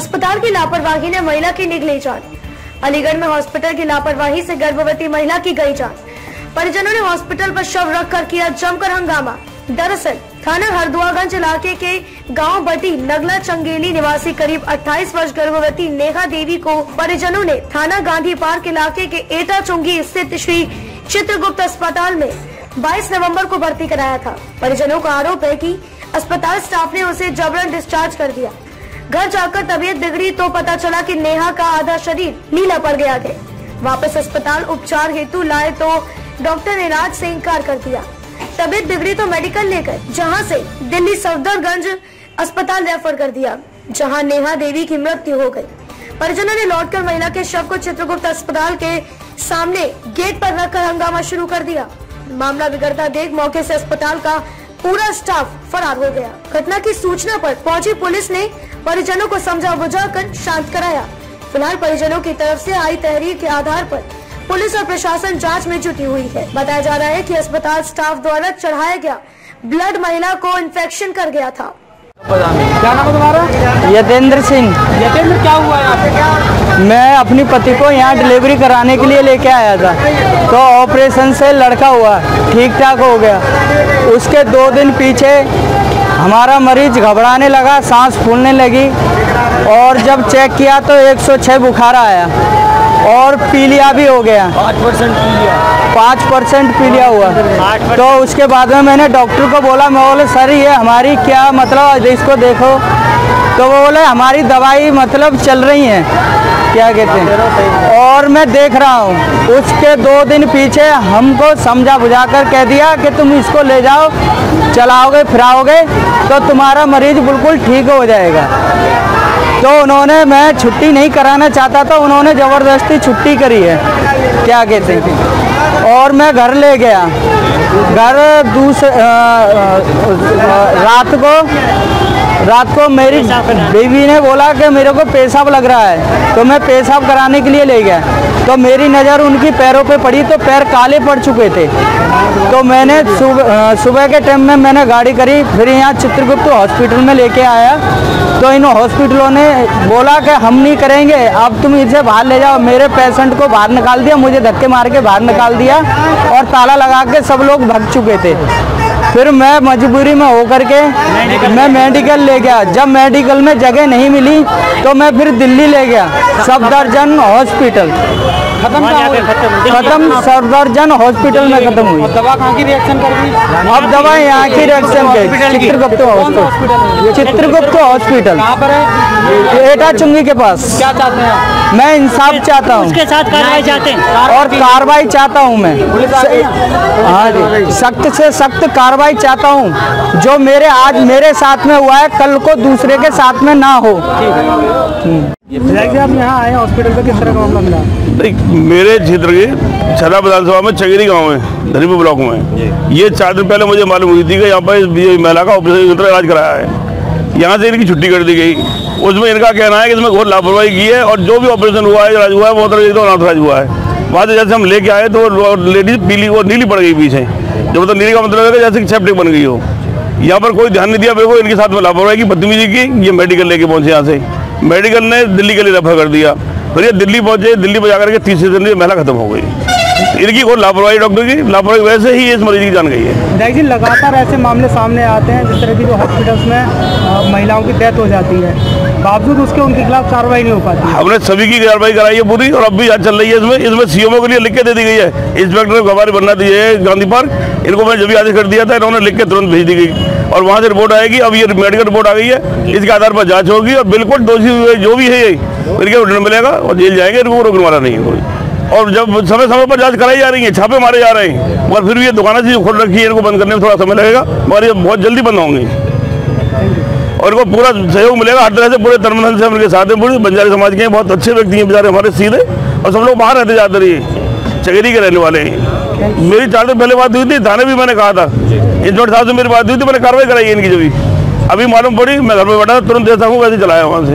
लापरवाही ने महिला की निकली जान। अलीगढ़ में हॉस्पिटल की लापरवाही से गर्भवती महिला की गई जान। परिजनों ने हॉस्पिटल पर शव रखकर किया जमकर हंगामा। दरअसल, थाना हरदुआगंज इलाके के गाँव बटी नगला चंगेली निवासी करीब 28 वर्ष गर्भवती नेहा देवी को परिजनों ने थाना गांधी पार्क इलाके के एटा चुंगी स्थित श्री चित्रगुप्त अस्पताल में 22 नवंबर को भर्ती कराया था। परिजनों का आरोप है कि अस्पताल स्टाफ ने उसे जबरन डिस्चार्ज कर दिया। घर जाकर तबीयत बिगड़ी तो पता चला कि नेहा का आधा शरीर नीला पड़ गया है। वापस अस्पताल उपचार हेतु लाए तो डॉक्टर ने इलाज से इनकार कर दिया। तबीयत बिगड़ी तो मेडिकल लेकर, जहाँ से दिल्ली सफदरगंज अस्पताल रेफर कर दिया, जहाँ नेहा देवी की मृत्यु हो गई। परिजनों ने लौटकर महिला के शव को चित्रगुप्त अस्पताल के सामने गेट पर रखकर हंगामा शुरू कर दिया। मामला बिगड़ता देख मौके से अस्पताल का पूरा स्टाफ फरार हो गया। घटना की सूचना पर पहुँची पुलिस ने परिजनों को समझा बुझा कर शांत कराया। फ़िलहाल परिजनों की तरफ़ से आई तहरीर के आधार पर पुलिस और प्रशासन जाँच में जुटी हुई है। बताया जा रहा है कि अस्पताल स्टाफ द्वारा चढ़ाया गया ब्लड महिला को इन्फेक्शन कर गया था। क्या नाम है तुम्हारा? यतेंद्र सिंह। यतेंद्र क्या हुआ है यहाँ पे? मैं अपनी पति को यहाँ डिलीवरी कराने के लिए लेके आया था। तो ऑपरेशन से लड़का हुआ ठीक ठाक हो गया। उसके दो दिन पीछे हमारा मरीज़ घबराने लगा सांस फूलने लगी और जब चेक किया तो 106 बुखार आया और पीलिया भी हो गया। पाँच परसेंट पीलिया। पाँच परसेंट पीलिया हुआ। तो उसके बाद में मैंने डॉक्टर को बोला मैं बोले सर ये हमारी क्या मतलब इसको देखो। तो वो बोले हमारी दवाई मतलब चल रही है। क्या कहते हैं? और मैं देख रहा हूँ, उसके दो दिन पीछे हमको समझा बुझा कर कह दिया कि तुम इसको ले जाओ, चलाओगे, फिराओगे तो तुम्हारा मरीज़ बिल्कुल ठीक हो जाएगा। तो उन्होंने, मैं छुट्टी नहीं कराना चाहता था, उन्होंने ज़बरदस्ती छुट्टी करी है। क्या कहते हैं? और मैं घर ले गया। घर दूसरे रात को रात को मेरी बीवी ने बोला कि मेरे को पेशाब लग रहा है तो मैं पेशाब कराने के लिए ले गया। तो मेरी नज़र उनकी पैरों पे पड़ी तो पैर काले पड़ चुके थे। तो मैंने सुबह सुबह के टाइम में मैंने गाड़ी करी, फिर यहाँ चित्रगुप्त हॉस्पिटल में लेके आया। तो इन हॉस्पिटलों ने बोला कि हम नहीं करेंगे, अब तुम इसे बाहर ले जाओ। मेरे पेशेंट को बाहर निकाल दिया, मुझे धक्के मार के बाहर निकाल दिया और ताला लगा के सब लोग भाग चुके थे। फिर मैं मजबूरी में होकर के मैं मेडिकल ले गया। जब मेडिकल में जगह नहीं मिली तो मैं फिर दिल्ली ले गया। सफदरजंग हॉस्पिटल खत्म हो सफदरजंग हॉस्पिटल में खत्म हुई। दवा कहाँ की रिएक्शन कर दी अब दवा यहाँ की रिएक्शन के चित्रगुप्त हॉस्पिटल चित्रगुप्त हॉस्पिटल कहाँ पर है? एटा चुंगी के पास। क्या चाहते हैं मैं इंसाफ चाहता हूँ। उसके साथ कार्रवाई चाहते हैं? और कार्रवाई चाहता हूँ मैं। हाँ जी। सख्त से सख्त कार्रवाई चाहता हूँ। जो मेरे आज मेरे साथ में हुआ है कल को दूसरे के साथ में ना हो। विधायक जी आप यहाँ आए हॉस्पिटल पे किस तरह का मामला मिला? मेरे क्षेत्र के छदा विधानसभा में चगेरी गाँव में धरीपुर ब्लॉक में। ये चार दिन पहले मुझे मालूम हुई थी कि यहाँ पर महिला का ऑपरेशन इलाज कराया है। यहाँ से इनकी छुट्टी कर दी गई। उसमें इनका कहना है कि इसमें घोर लापरवाही की है और जो भी ऑपरेशन हुआ है इलाज हुआ है वो तरह एकदम अनाथराज हुआ है। वहाँ से जैसे हम लेके आए तो लेडीज़ पीली और नीली पड़ गई पीछे। जो मतलब नीली का मतलब है कि जैसे सेप्टिक बन गई हो। यहाँ पर कोई ध्यान नहीं दिया मेरे को इनके साथ में लापरवाही की बदतमीजी की ये मेडिकल लेके पहुँचे यहाँ से। मेडिकल ने दिल्ली के लिए रेफर कर दिया। फिर ये दिल्ली पहुँचे दिल्ली पहुँचा करके तीसरे दिन ये महिला खत्म हो गई। इनकी कोई लापरवाही डॉक्टर की? लापरवाही वैसे ही इस मरीज़ की जान गई है। विधायक जी लगातार ऐसे मामले सामने आते हैं जिस तरह की जो हॉस्पिटल्स में महिलाओं की डेथ हो जाती है बावजूद उसके उनके खिलाफ कार्रवाई नहीं हो पाती हमने सभी की कार्रवाई कराई है पूरी और अब भी जाँच चल रही है इसमें। इसमें सीएमओ के लिए लिख के दे दी गई है। इंस्पेक्टर गवारी बनना दी है गांधी पार्क। इनको मैंने जब भी आदेश कर दिया था इन्होंने लिख के तुरंत भेज दी गई। और वहाँ से रिपोर्ट आएगी। अब ये मेडिकल रिपोर्ट आ गई है। इसके आधार पर जाँच होगी और बिल्कुल दोषी जो भी है ये इनके मिलेगा और जेल जाएँगे इनको रोकने वाला नहीं है कोई। और जब समय समय पर जाँच कराई जा रही है, छापे मारे जा रहे हैं, मगर फिर भी ये दुकानें जो खोल रखी है, इनको बंद करने में थोड़ा समय लगेगा, मगर ये बहुत जल्दी बंद होंगी। और इनको पूरा सहयोग मिलेगा, हर तरह से पूरे तनमन से इनके साथ पूरी बंजारी समाज के बहुत अच्छे व्यक्ति हैं, बेचारे हमारे सीधे, और सब लोग बाहर रहते जाते रहिए चगेरी के रहने वाले हैं। मेरी चार दिन पहले बात हुई थी, थाने भी मैंने कहा था इंस्पेक्टर साहब से मेरी बात हुई थी, मैंने कार्रवाई कराई है इनकी जो भी। अभी मालूम पड़ी, मैं घर में बैठा तुरंत जैसा हूँ वैसे चलाया वहाँ से।